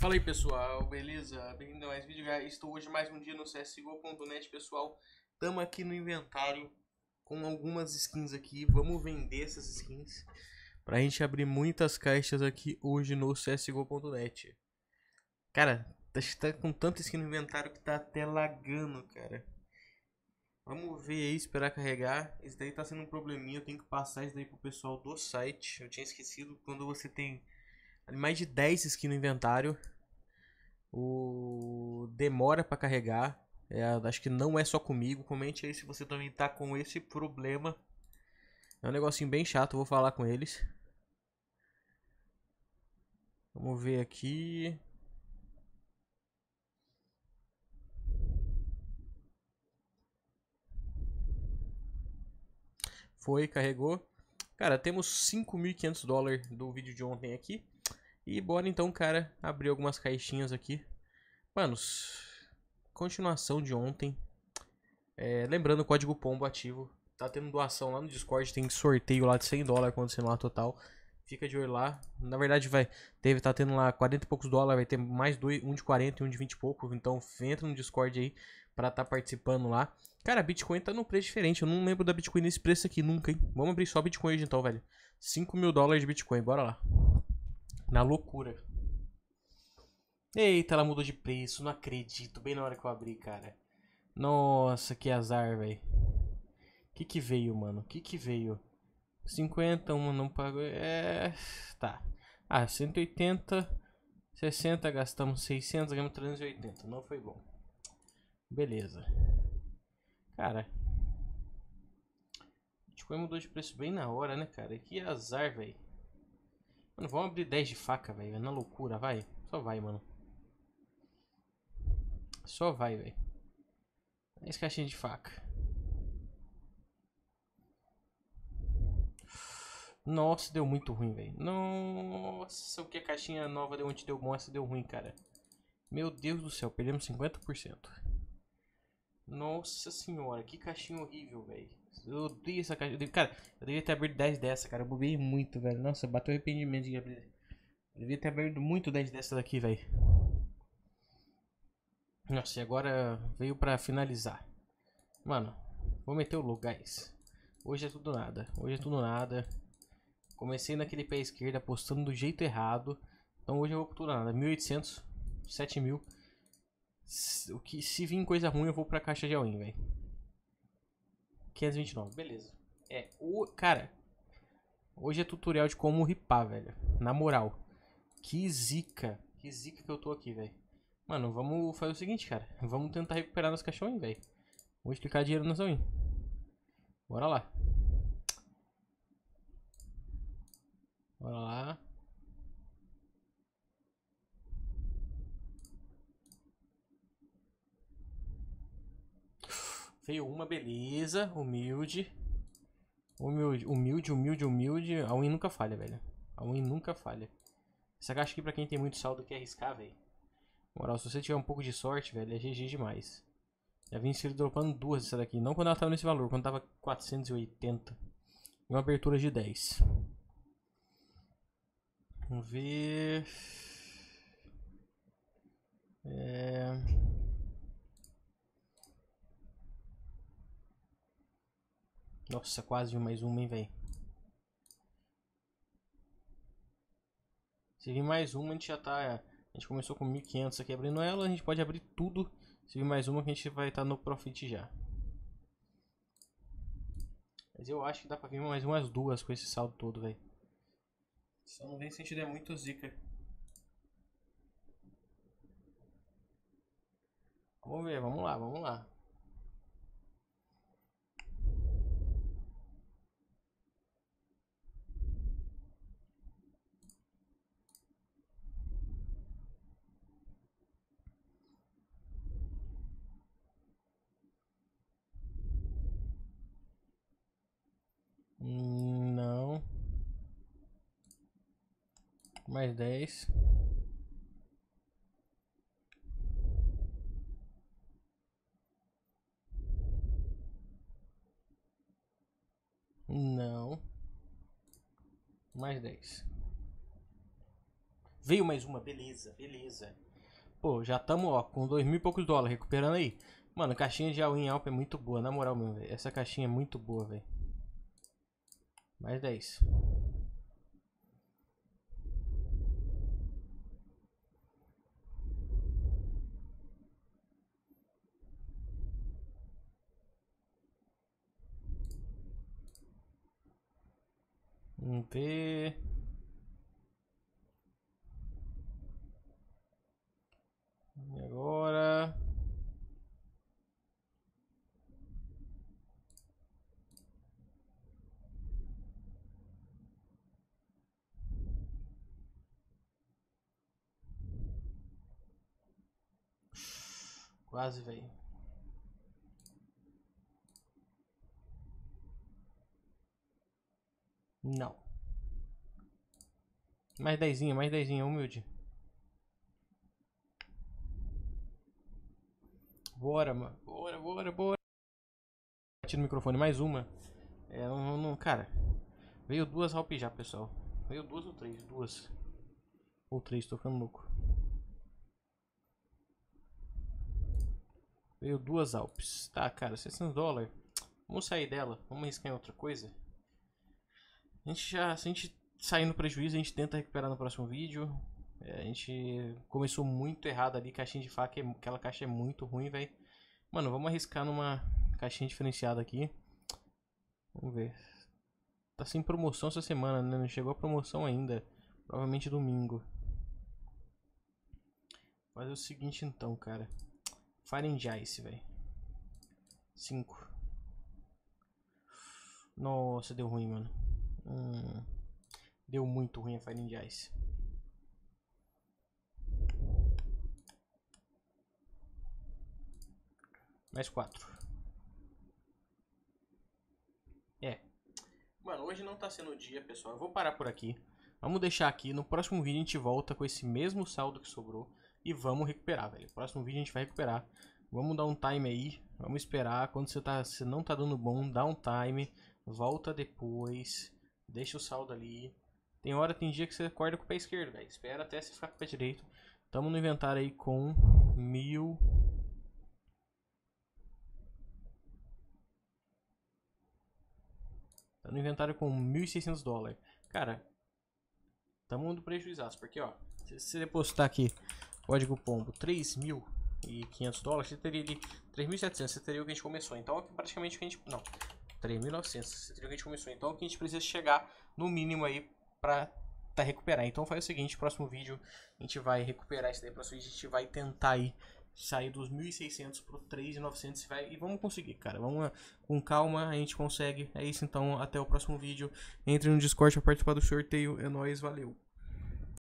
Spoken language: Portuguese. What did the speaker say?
Fala aí pessoal, beleza? Bem-vindo a mais vídeo, estou hoje mais um dia no CSGO.net pessoal Tamo aqui no inventário com algumas skins aqui, vamos vender essas skins Pra gente abrir muitas caixas aqui hoje no CSGO.net Cara, tá, tá com tanta skin no inventário que tá até lagando, cara Vamos ver aí, esperar carregar. Esse daí tá sendo um probleminha, eu tenho que passar isso daí pro pessoal do site. Eu tinha esquecido quando você tem mais de 10 skins no inventário. O demora para carregar. É, acho que não é só comigo. Comente aí se você também tá com esse problema. É um negocinho bem chato, vou falar com eles. Vamos ver aqui. Foi, carregou. Cara, temos 5.500 dólares do vídeo de ontem aqui. E bora então, cara, abrir algumas caixinhas aqui. Manos, continuação de ontem. É, lembrando o código pombo ativo. Tá tendo doação lá no Discord, tem sorteio lá de 100 dólares acontecendo lá total. Fica de olho lá. Na verdade, vai. Teve, tá tendo lá 40 e poucos dólares, vai ter mais dois, um de 40 e um de 20 e pouco. Então entra no Discord aí pra tá participando lá. Cara, Bitcoin tá num preço diferente. Eu não lembro da Bitcoin nesse preço aqui nunca, hein? Vamos abrir só Bitcoin hoje então, velho. 5 mil dólares de Bitcoin, bora lá. Na loucura. Eita, ela mudou de preço. Não acredito. Bem na hora que eu abri, cara. Nossa, que azar, velho. Que que veio, mano? Que que veio? 50, uma não pagou. É. Tá. Ah, 180. 60, gastamos 600, ganhamos 380. Não foi bom. Beleza. Cara. Bitcoin mudou de preço bem na hora, né, cara? Que azar, velho. Mano, vamos abrir 10 de faca, velho. Na loucura, vai. Só vai, mano. Só vai, velho. 10 caixinhas de faca. Nossa, deu muito ruim, velho. Nossa, o que a caixinha nova deu onde deu bom, essa deu ruim, cara. Meu Deus do céu, perdemos 50%. Nossa senhora, que caixinha horrível, velho. Eu odeio essa caixa. Cara, eu devia ter aberto 10 dessa, cara. Eu bobei muito, velho. Nossa, bateu arrependimento de abrir. Eu devia ter aberto muito 10 dessa daqui, velho. Nossa, e agora veio pra finalizar. Mano, vou meter o logo, guys. Hoje é tudo nada. Hoje é tudo nada. Comecei naquele pé esquerdo apostando do jeito errado. Então hoje eu vou por tudo nada. 1800, 7000. O que se vir coisa ruim eu vou pra caixa de all-in, velho. 529, beleza. É, o. Cara. Hoje é tutorial de como ripar, velho. Na moral. Que zica. Que zica que eu tô aqui, velho. Mano, vamos fazer o seguinte, cara. Vamos tentar recuperar nos caixões, velho. Vou explicar dinheiro no zoinho. Bora lá. Bora lá. Veio uma, beleza. Humilde. Humilde, humilde, humilde, humilde. A win nunca falha, velho. A win nunca falha. Essa caixa aqui pra quem tem muito saldo quer arriscar, velho. Moral, se você tiver um pouco de sorte, velho, é GG demais. Já vim se dropando duas dessa daqui. Não quando ela tava nesse valor, quando tava 480. E uma abertura de 10. Vamos ver... É... Nossa, quase mais uma, hein, velho. Se vir mais uma, a gente já tá... A gente começou com 1.500 aqui abrindo ela. A gente pode abrir tudo. Se vir mais uma, que a gente vai estar tá no profit já. Mas eu acho que dá pra vir mais umas duas com esse saldo todo, velho. Só não vem se a gente der muito zica. Vamos ver, vamos lá, vamos lá. Não. Mais dez. Não. Mais dez. Veio mais uma, beleza, beleza. Pô, já tamo, ó, com dois mil e poucos dólares, recuperando aí. Mano, caixinha de all-in é muito boa, na moral mesmo, velho. Essa caixinha é muito boa, velho. Mais 10. Vamos ver. E agora. Quase, velho. Não. Mais dezinho, mais dezinho, humilde. Bora, mano. Bora, bora, bora. Bati no microfone, mais uma. É, não, não, cara. Veio duas Alp já, pessoal. Veio duas ou três? Duas. Ou três, tô ficando louco. Veio duas Alpes. Tá, cara, 600 dólares. Vamos sair dela. Vamos arriscar em outra coisa. A gente já, se a gente sair no prejuízo, a gente tenta recuperar no próximo vídeo. É, a gente começou muito errado ali, caixinha de faca, é, aquela caixa é muito ruim, velho. Mano, vamos arriscar numa caixinha diferenciada aqui. Vamos ver. Tá sem promoção essa semana, né? Não chegou a promoção ainda. Provavelmente domingo. Fazer o seguinte então, cara. Fire and Ice, velho. 5. Nossa, deu ruim, mano. Hum, deu muito ruim a Fire and Ice. Mais 4. É. Mano, hoje não tá sendo o dia, pessoal. Eu vou parar por aqui. Vamos deixar aqui. No próximo vídeo a gente volta com esse mesmo saldo que sobrou. E vamos recuperar, velho. Próximo vídeo a gente vai recuperar. Vamos dar um time aí. Vamos esperar. Quando você, tá, você não tá dando bom, dá um time. Volta depois. Deixa o saldo ali. Tem hora, tem dia que você acorda com o pé esquerdo, velho. Espera até você ficar com o pé direito. Tamo no inventário aí com mil... No inventário com 1.600 dólares. Cara, tamo no prejuízo, porque ó, se você depositar aqui código pombo 3.500 dólares, você teria ali 3.700, você teria o que a gente começou. Então aqui praticamente o que a gente, não, 3.900, você teria o que a gente começou. Então aqui a gente precisa chegar no mínimo aí pra tá recuperar. Então faz o seguinte, próximo vídeo a gente vai recuperar isso daí, próximo vídeo a gente vai tentar aí sair dos 1.600 para 3.900 vai, e vamos conseguir, cara. Vamos com calma, a gente consegue. É isso então, até o próximo vídeo. Entre no Discord para participar do sorteio. É nóis, valeu.